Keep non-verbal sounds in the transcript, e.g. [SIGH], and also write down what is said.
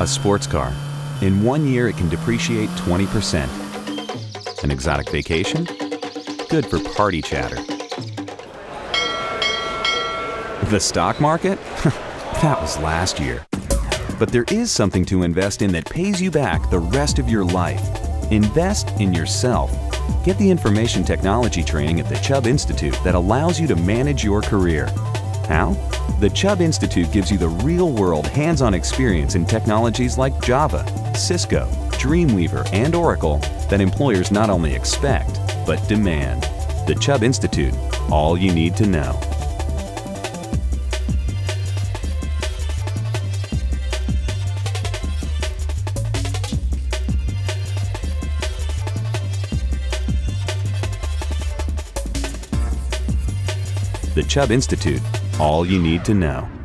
A sports car. In one year, it can depreciate 20%. An exotic vacation? Good for party chatter. The stock market? [LAUGHS] that was last year. But there is something to invest in that pays you back the rest of your life. Invest in yourself. Get the information technology training at the Chubb Institute that allows you to manage your career. How? The Chubb Institute gives you the real world hands on experience in technologies like Java, Cisco, Dreamweaver, and Oracle that employers not only expect, but demand. The Chubb Institute, all you need to know. The Chubb Institute, all you need to know.